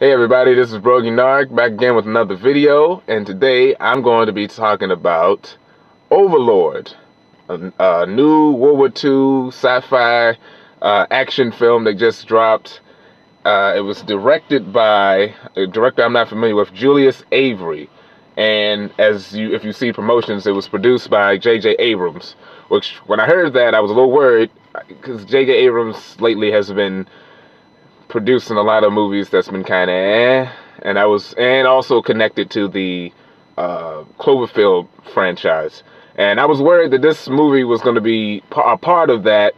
Hey everybody, this is Brogi Naric back again with another video, and today I'm going to be talking about Overlord, a, a new World War II sci-fi uh, action film that just dropped. Uh, it was directed by a director I'm not familiar with, Julius Avery, and as you, if you see promotions, it was produced by J.J. Abrams. Which, when I heard that, I was a little worried because J.J. Abrams lately has been producing a lot of movies that's been kind of eh, and I was and also connected to the uh, Cloverfield franchise, and I was worried that this movie was going to be a part of that,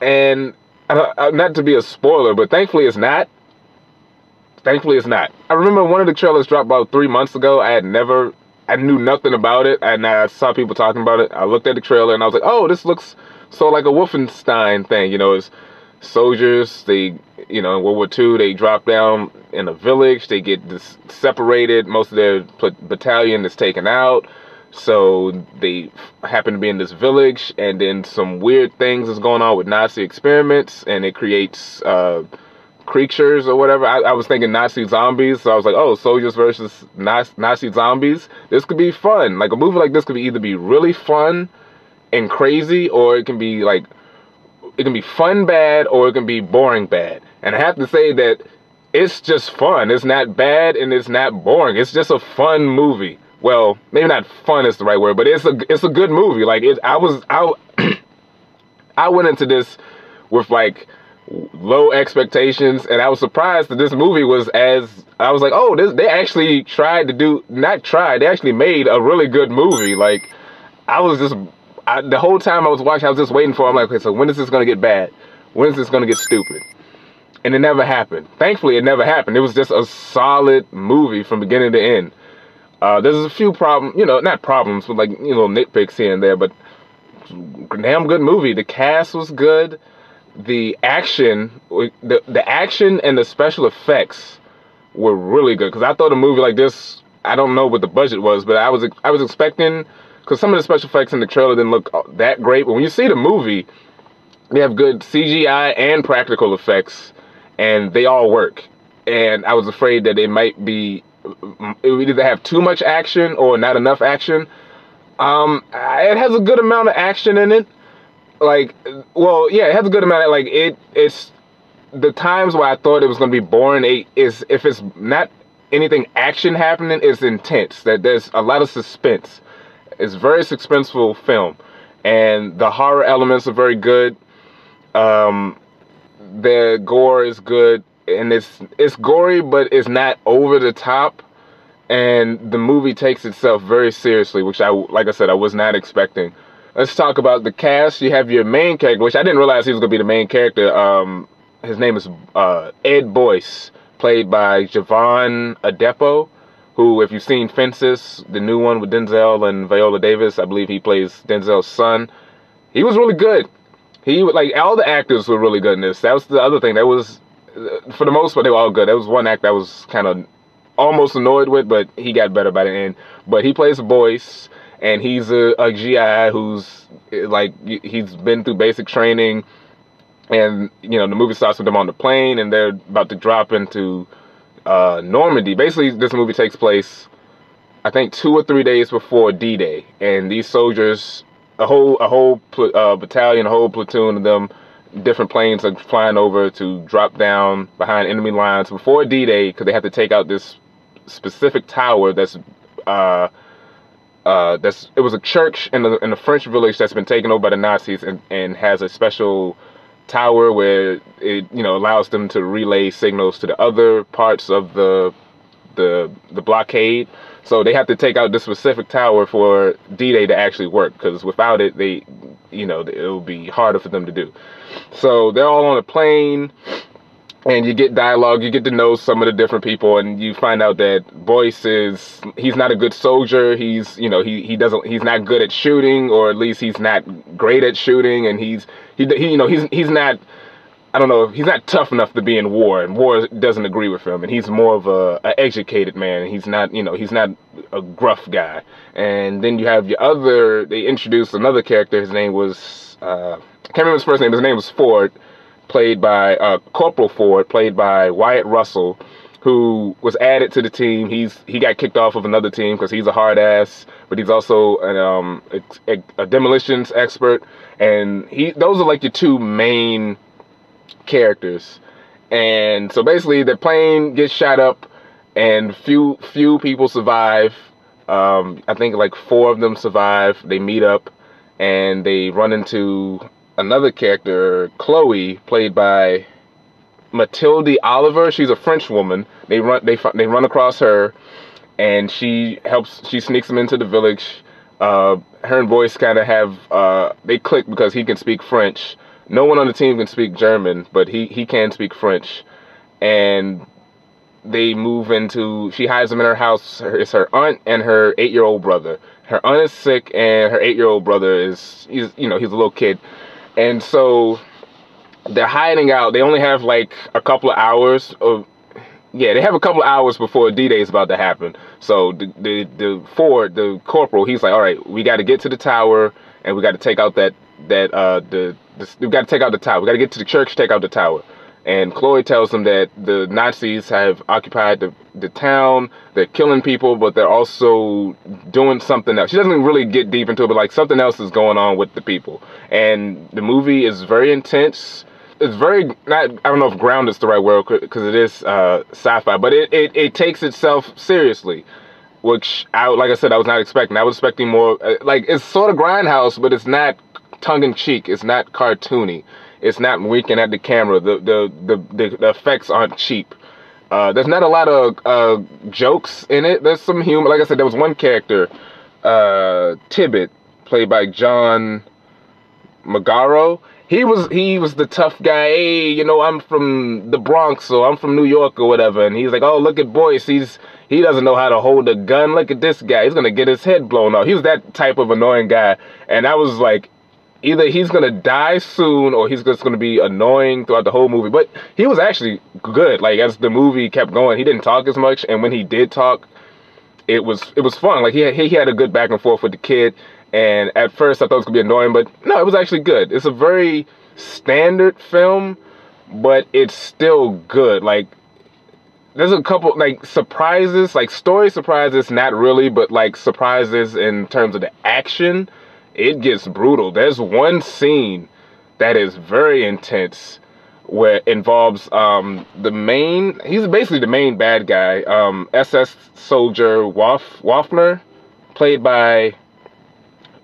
and uh, not to be a spoiler, but thankfully it's not. Thankfully it's not. I remember one of the trailers dropped about three months ago. I had never, I knew nothing about it, and I saw people talking about it. I looked at the trailer and I was like, oh, this looks so like a Wolfenstein thing, you know, it's soldiers, they you know, in World War II, they drop down in a village. They get separated. Most of their battalion is taken out. So they happen to be in this village, and then some weird things is going on with Nazi experiments, and it creates uh, creatures or whatever. I, I, was thinking Nazi zombies, so I was like, oh, soldiers versus Nazi zombies. This could be fun. Like a movie like this could be either be really fun and crazy, or it can be like it can be fun bad or it can be boring bad. And I have to say that it's just fun. It's not bad and it's not boring. It's just a fun movie. Well, maybe not fun is the right word, but it's a it's a good movie. Like it, I was I I went into this with like low expectations, and I was surprised that this movie was as I was like, oh, this they actually tried to do not tried. They actually made a really good movie. Like I was just I, the whole time I was watching, I was just waiting for. I'm like, okay, so when is this gonna get bad? When is this gonna get stupid? And it never happened. Thankfully, it never happened. It was just a solid movie from beginning to end. Uh, there's a few problems, you know, not problems, but like you know, nitpicks here and there. But damn good movie. The cast was good. The action, the the action and the special effects were really good. Because I thought a movie like this, I don't know what the budget was, but I was I was expecting because some of the special effects in the trailer didn't look that great. But when you see the movie, they have good CGI and practical effects, and they all work. And I was afraid that it might be it would either have too much action or not enough action. Um, it has a good amount of action in it. Like, well, yeah, it has a good amount of like it. It's the times where I thought it was gonna be boring. It is if it's not anything action happening, it's intense. That there's a lot of suspense. It's very suspenseful film, and the horror elements are very good. Um, the gore is good, and it's it's gory, but it's not over the top. And the movie takes itself very seriously, which I like. I said, I was not expecting. Let's talk about the cast. You have your main character, which I didn't realize he was gonna be the main character. Um, his name is uh, Ed Boyce, played by Jovan Adepo who, if you've seen Fences, the new one with Denzel and Viola Davis, I believe he plays Denzel's son. He was really good. He like all the actors were really good in this. That was the other thing. That was, uh, for the most part, they were all good. There was one act I was kind of almost annoyed with, but he got better by the end. But he plays a Boyce, and he's a, a GI who's like he's been through basic training, and you know the movie starts with them on the plane, and they're about to drop into uh, Normandy. Basically, this movie takes place, I think, two or three days before D-Day, and these soldiers, a whole a whole uh, battalion, a whole platoon of them, different planes are flying over to drop down behind enemy lines before D-Day because they have to take out this specific tower that's. Uh, uh, that's it was a church in the in a French village that's been taken over by the Nazis and, and has a special tower where it you know allows them to relay signals to the other parts of the the the blockade. So they have to take out this specific tower for D-Day to actually work because without it, they you know it will be harder for them to do. So they're all on a plane and you get dialogue you get to know some of the different people and you find out that Boyce is he's not a good soldier he's you know he he doesn't he's not good at shooting or at least he's not great at shooting and he's he, he you know he's he's not I don't know he's not tough enough to be in war and war doesn't agree with him and he's more of a, a educated man he's not you know he's not a gruff guy. And then you have your other they introduced another character his name was uh, I can't remember his first name his name was Ford played by uh, Corporal Ford, played by Wyatt Russell, who was added to the team. He's he got kicked off of another team because he's a hard ass, but he's also an, um, a, a, demolitions expert. And he those are like the two main characters. And so basically, the plane gets shot up, and few few people survive. Um, I think like four of them survive. They meet up, and they run into another character, Chloe, played by Mathilde Ollivier. She's a French woman. They run they they run across her, and she helps. She sneaks them into the village. Uh, her and Boyce kind of have uh, they click because he can speak French. No one on the team can speak German, but he he can speak French, and they move into. She hides them in her house. It's her aunt and her eight-year-old brother. Her aunt is sick, and her eight-year-old brother is he's you know he's a little kid, and so they're hiding out. They only have like a couple of hours of yeah, they have a couple of hours before D-Day is about to happen. So the the the Ford, the corporal, he's like, all right, we got to get to the tower and we got to take out that that uh the, the we got to take out the tower. We got to get to the church, take out the tower. And Chloe tells them that the Nazis have occupied the, the town. They're killing people, but they're also doing something else. She doesn't really get deep into it, but like something else is going on with the people. And the movie is very intense it's very not I don't know if ground is the right word because it is uh, sci-fi, but it, it it takes itself seriously, which I like I said I was not expecting. I was expecting more uh, like it's sort of grindhouse, but it's not tongue in cheek. It's not cartoony. It's not winking at the camera. The the the, the, effects aren't cheap. Uh, there's not a lot of uh, jokes in it. There's some humor. Like I said, there was one character, uh, Tibbet, played by John Magaro he was he was the tough guy. Hey, you know, I'm from the Bronx or I'm from New York or whatever. And he's like, oh, look at Boyce. He's he doesn't know how to hold a gun. Look at this guy. He's gonna get his head blown off. He was that type of annoying guy. And I was like, either he's gonna die soon or he's just gonna be annoying throughout the whole movie. But he was actually good. Like as the movie kept going, he didn't talk as much, and when he did talk, it was it was fun. Like he had, he had a good back and forth with the kid, and at first I thought it was gonna be annoying, but no, it was actually good. It's a very standard film, but it's still good. Like there's a couple like surprises, like story surprises, not really, but like surprises in terms of the action. It gets brutal. There's one scene that is very intense where it involves um, the main he's basically the main bad guy um, ss soldier Waff, Wafner played by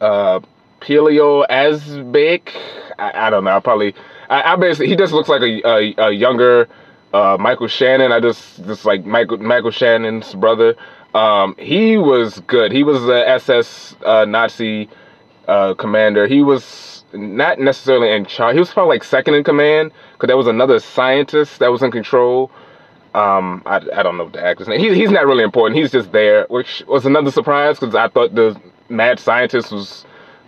uh, Pilou Asbæk. I, I, don't know. I probably I, I, basically he just looks like a, a, a younger uh, Michael Shannon. I just just like Michael Michael Shannon's brother. Um, he was good. He was the SS uh, Nazi uh, commander. He was not necessarily in charge. He was probably like second in command because there was another scientist that was in control. Um, I, I don't know the actor's name. He, he's not really important. He's just there, which was another surprise because I thought the mad scientist was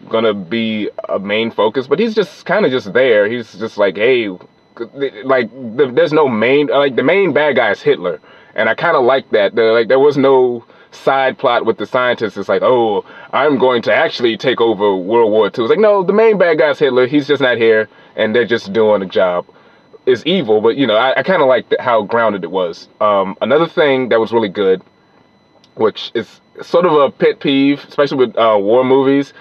gonna be a main focus, but he's just kind of just there. He's just like, hey, like the, there's no main like the main bad guy is Hitler, and I kind of like that. The, like there was no side plot with the scientists. It's like, oh, I'm going to actually take over World War II. It's like, no, the main bad guy's Hitler. He's just not here, and they're just doing a job. It's evil, but you know, I, I kind of like how grounded it was. Um, another thing that was really good, which is sort of a pet peeve, especially with uh, war movies.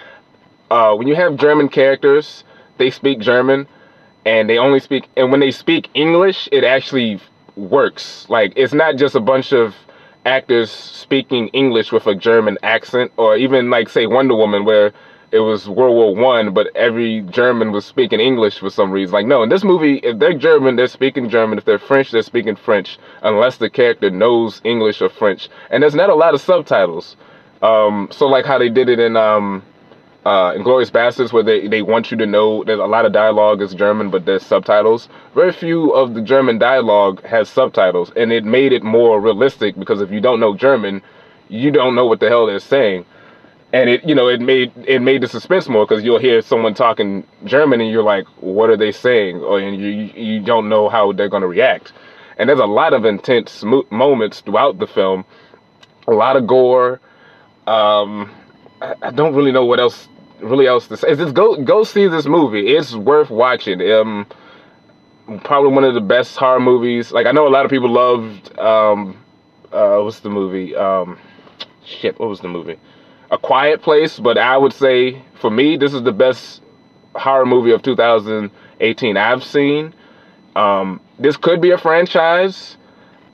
Uh, when you have German characters, they speak German, and they only speak, and when they speak English, it actually works. Like it's not just a bunch of actors speaking English with a German accent, or even like say Wonder Woman, where it was World War One, but every German was speaking English for some reason. Like no, in this movie, if they're German, they're speaking German. If they're French, they're speaking French, unless the character knows English or French. And there's not a lot of subtitles. Um, so like how they did it in um, uh, Inglourious Basterds, where they, they want you to know there's a lot of dialogue is German, but there's subtitles. Very few of the German dialogue has subtitles, and it made it more realistic because if you don't know German, you don't know what the hell they're saying. And it, you know, it made it made the suspense more because you'll hear someone talking German and you're like, what are they saying? Or and you you don't know how they're going to react. And there's a lot of intense mo moments throughout the film, a lot of gore. Um, I, don't really know what else really else to say. Just go go see this movie. It's worth watching. Um, probably one of the best horror movies. Like I know a lot of people loved um, uh, what's the movie? Um, shit, what was the movie? A Quiet Place. But I would say for me, this is the best horror movie of 2018 I've seen. Um, this could be a franchise.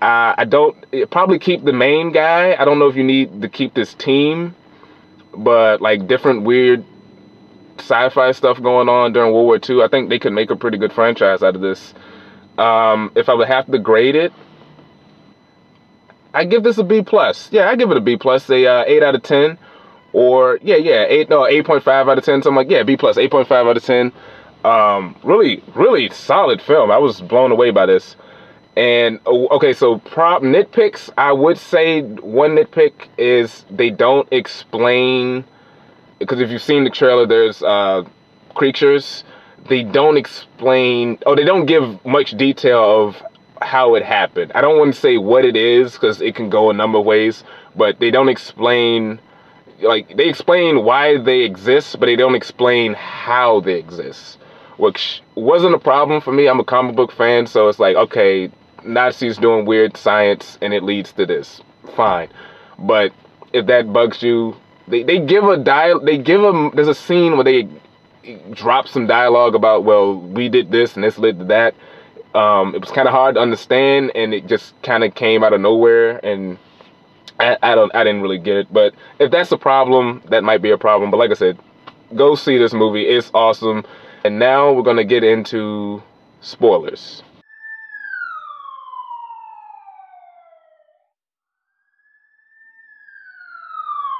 Uh, I don't probably keep the main guy. I don't know if you need to keep this team, but like different weird sci-fi stuff going on during World War II. I think they could make a pretty good franchise out of this. Um, if I would have to grade it, I give this a B plus. Yeah, I give it a B plus, a uh, eight out of ten, or yeah, yeah, eight no eight point five out of ten. So I'm like yeah, B plus, eight point five out of ten. Um, really, really solid film. I was blown away by this. And oh, okay, so prop nitpicks. I would say one nitpick is they don't explain because if you've seen the trailer, there's uh, creatures. They don't explain. Oh, they don't give much detail of how it happened. I don't want to say what it is because it can go a number of ways, but they don't explain. Like they explain why they exist, but they don't explain how they exist, which wasn't a problem for me. I'm a comic book fan, so it's like okay, Nazis doing weird science and it leads to this. Fine, but if that bugs you, they they give a dial. They give them. There's a scene where they drop some dialogue about well, we did this and this led to that um, it was kind of hard to understand, and it just kind of came out of nowhere, and I, I don't, I didn't really get it. But if that's a problem, that might be a problem. But like I said, go see this movie. It's awesome. And now we're gonna get into spoilers.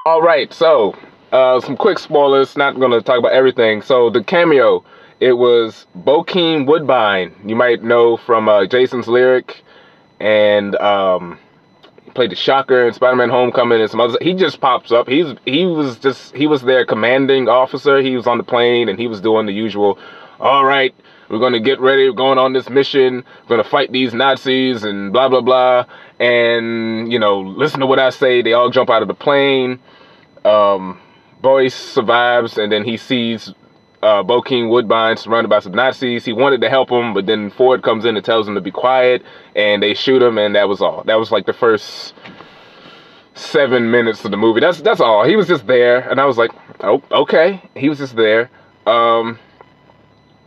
All right, so uh, some quick spoilers. Not gonna talk about everything. So the cameo it was Bokeem Woodbine. You might know from uh, Jason's Lyric, and um, played the Shocker in Spider-Man: Homecoming and some others. He just pops up. He's he was just he was their commanding officer. He was on the plane and he was doing the usual. All right, we're gonna get ready. We're going on this mission. We're gonna fight these Nazis and blah blah blah. And you know, listen to what I say. They all jump out of the plane. Um, Boyce survives, and then he sees uh, Bokeem Woodbine surrounded by some Nazis. He wanted to help him, but then Ford comes in and tells him to be quiet, and they shoot him, and that was all. That was like the first seven minutes of the movie. That's that's all. He was just there, and I was like, oh, okay. He was just there. Um,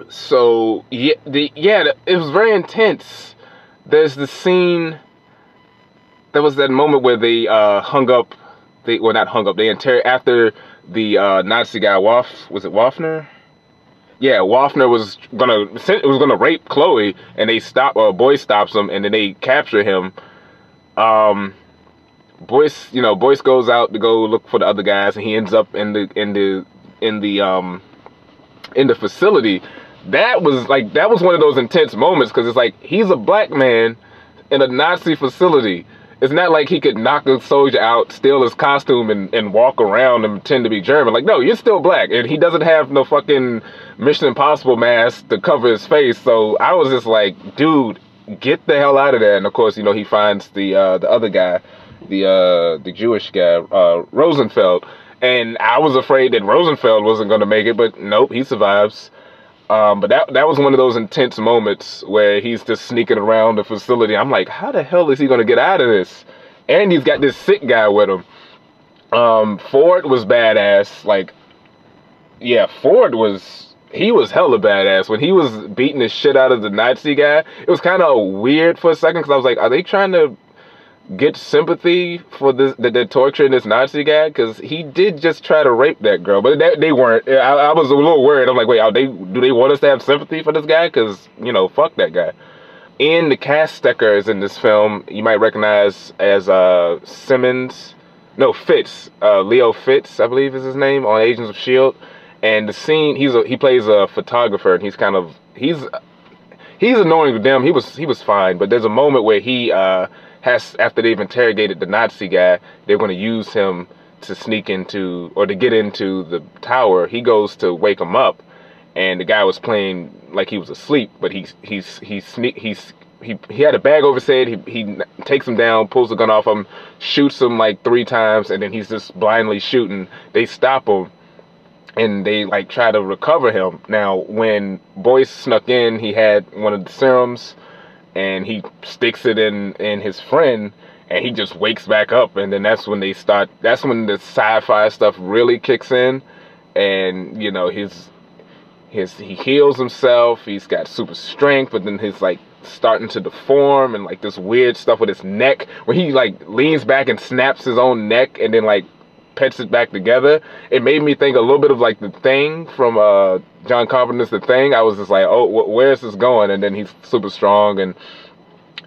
so yeah, the yeah, it was very intense. There's the scene. There was that moment where they uh, hung up. They well, not hung up. They inter after the uh, Nazi guy Waff was it Wafner? yeah, Wafner was gonna it was gonna rape Chloe, and they stop. Uh, Boyce stops him, and then they capture him. Um, Boyce, you know, Boyce goes out to go look for the other guys, and he ends up in the in the in the um in the facility. That was like that was one of those intense moments because it's like he's a black man in a Nazi facility it's not like he could knock a soldier out, steal his costume, and, and walk around and pretend to be German. Like, no, you're still black. And he doesn't have no fucking Mission Impossible mask to cover his face. So I was just like, dude, get the hell out of there. And of course, you know, he finds the uh, the other guy, the uh, the Jewish guy, uh, Rosenfeld. And I was afraid that Rosenfeld wasn't going to make it, but nope, he survives. Um, but that that was one of those intense moments where he's just sneaking around the facility. I'm like, how the hell is he gonna get out of this? And he's got this sick guy with him. Um, Ford was badass. Like, yeah, Ford was he was hella badass when he was beating the shit out of the Nazi guy. It was kind of weird for a second because I was like, are they trying to get sympathy for this the, they're torturing this Nazi guy because he did just try to rape that girl, but they, they weren't. I, I, was a little worried. I'm like, wait, are they do they want us to have sympathy for this guy? Because you know, fuck that guy. In the cast stickers in this film, you might recognize as uh, Simmons, no Fitz, uh, Leo Fitz, I believe is his name on Agents of Shield. And the scene, he's a, he plays a photographer, and he's kind of he's he's annoying to them. He was he was fine, but there's a moment where he uh, has after they've interrogated the Nazi guy, they're going to use him to sneak into or to get into the tower. He goes to wake him up, and the guy was playing like he was asleep, but he's he's he's sneak he's he he had a bag over his head. He he takes him down, pulls the gun off him, shoots him like three times, and then he's just blindly shooting. They stop him, and they like try to recover him. Now, when Boyce snuck in, he had one of the serums, and he sticks it in in his friend, and he just wakes back up, and then that's when they start. That's when the sci-fi stuff really kicks in, and you know his his he heals himself. He's got super strength, but then his like starting to deform and like this weird stuff with his neck where he like leans back and snaps his own neck and then like pets it back together. It made me think a little bit of like the thing from uh, John Carpenter's The Thing. I was just like, oh, wh where is this going? And then he's super strong, and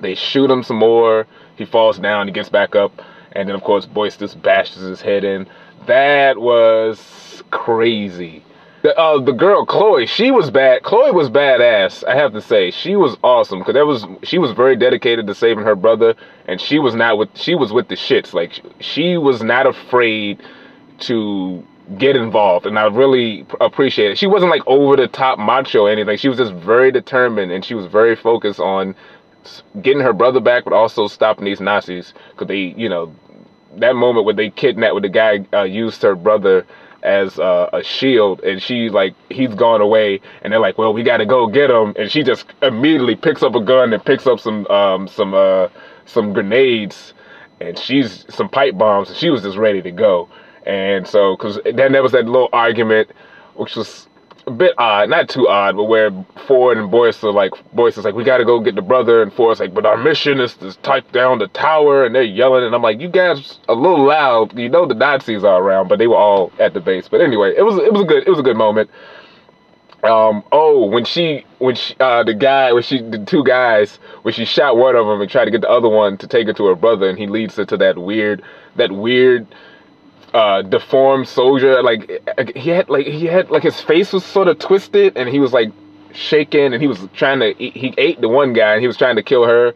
they shoot him some more. He falls down, he gets back up, and then of course Boyce just bashes his head in. That was crazy. The, uh, the girl Chloe, she was bad. Chloe was badass. I have to say, she was awesome because that was she was very dedicated to saving her brother, and she was not with she was with the shits. Like she was not afraid to get involved, and I really appreciate it. She wasn't like over the top macho or anything. She was just very determined, and she was very focused on getting her brother back, but also stopping these Nazis because they, you know, that moment where they kidnapped, where the guy uh, used her brother as uh, a shield and she like he's gone away and they're like well we got to go get him and she just immediately picks up a gun and picks up some um some uh some grenades and she's some pipe bombs and she was just ready to go. And so because then there was that little argument which was a bit odd, not too odd, but where Ford and Boyce are like, Boyce is like, we got to go get the brother, and Ford's like, but our mission is to take down the tower, and they're yelling, and I'm like, you guys a little loud. You know the Nazis are around, but they were all at the base. But anyway, it was it was a good it was a good moment. Um, oh, when she, when she, uh, the guy, when she, the two guys, when she shot one of them and tried to get the other one to take her to her brother, and he leads her to that weird, that weird, uh, deformed soldier. Like he had like he had like his face was sort of twisted and he was like shaking and he was trying to he ate the one guy and he was trying to kill her.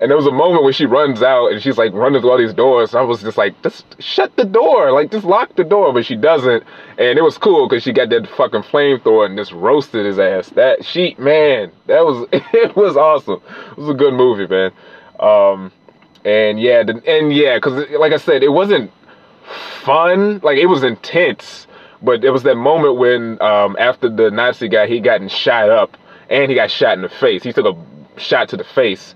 And there was a moment where she runs out and she's like running through all these doors. I was just like, just shut the door, like just lock the door. But she doesn't. And it was cool because she got that fucking flamethrower and just roasted his ass. That sheep, man, that was it was awesome. It was a good movie, man. Um, and yeah, and yeah, because like I said, it wasn't fun. Like it was intense, but it was that moment when um, after the Nazi guy he gotten shot up and he got shot in the face. He took a shot to the face.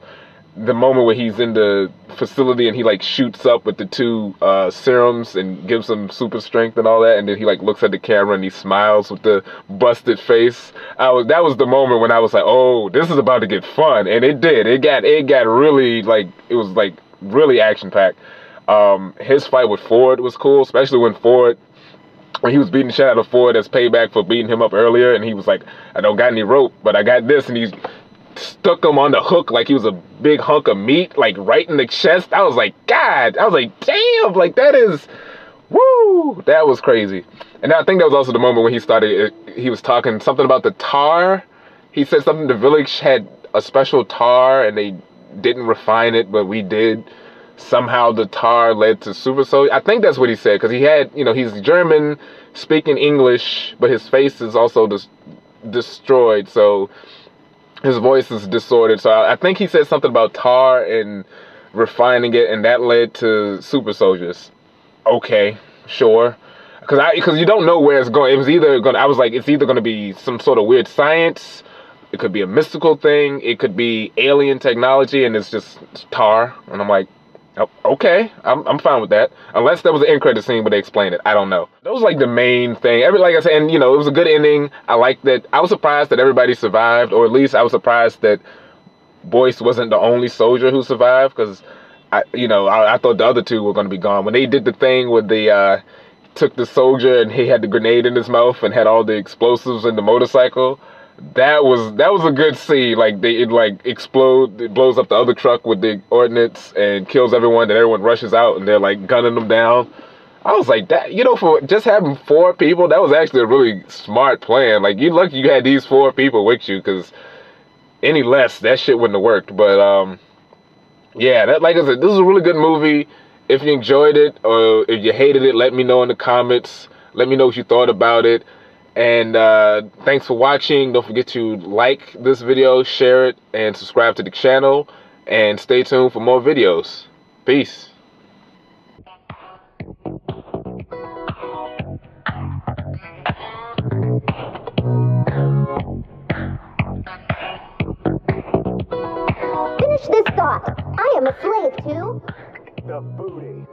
The moment where he's in the facility and he like shoots up with the two uh, serums and gives him super strength and all that, and then he like looks at the camera and he smiles with the busted face. I was that was the moment when I was like, oh, this is about to get fun, and it did. It got it got really like it was like really action packed. Um, his fight with Ford was cool, especially when Ford when he was beating shit out of Ford as payback for beating him up earlier, and he was like, I don't got any rope, but I got this, and he stuck him on the hook like he was a big hunk of meat, like right in the chest. I was like, God, I was like, damn, like that is, woo, that was crazy. And I think that was also the moment when he started, he was talking something about the tar. He said something, the village had a special tar and they didn't refine it, but we did somehow the tar led to super soldier. I think that's what he said because he had, you know, he's German, speaking English, but his face is also dis- destroyed, so his voice is disordered. So I, I think he said something about tar and refining it, and that led to super soldiers. Okay, sure. Because I because you don't know where it's going. It was either gonna. I was like, it's either going to be some sort of weird science. It could be a mystical thing. It could be alien technology, and it's just tar. And I'm like, Oh, okay, I'm, I'm fine with that. Unless there was an end credit scene where they explained it. I don't know. That was like the main thing. Every like I said, and you know, it was a good ending. I like that. I was surprised that everybody survived, or at least I was surprised that Boyce wasn't the only soldier who survived. Because I, you know, I, I, thought the other two were going to be gone when they did the thing with the. Uh, took the soldier and he had the grenade in his mouth and had all the explosives in the motorcycle that was that was a good scene. Like they it like explode, it blows up the other truck with the ordnance and kills everyone. Then everyone rushes out and they're like gunning them down. I was like that, you know, for just having four people, that was actually a really smart plan. Like you lucky you had these four people with you, because any less that shit wouldn't have worked. But um, yeah, that like I said, this is a really good movie. If you enjoyed it or if you hated it, let me know in the comments. Let me know what you thought about it. And uh, thanks for watching. Don't forget to like this video, share it, and subscribe to the channel. And stay tuned for more videos. Peace. Finish this thought. I am a slave to... The booty.